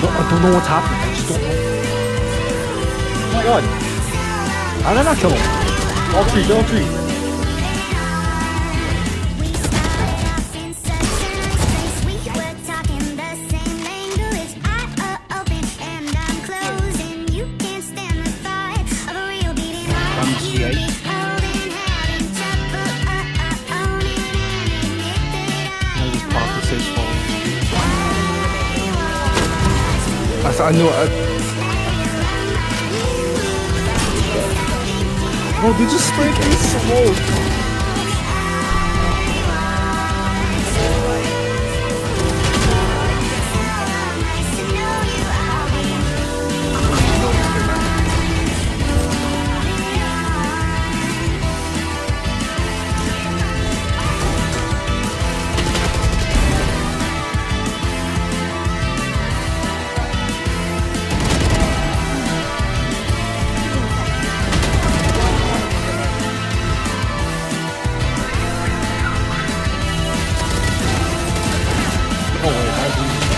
I don't, I don't know what's happening. I just don't know. Oh my god. How did I kill him? All three, all three. I'm GA. Nasa ano at... Oh, did you spray me so Bye.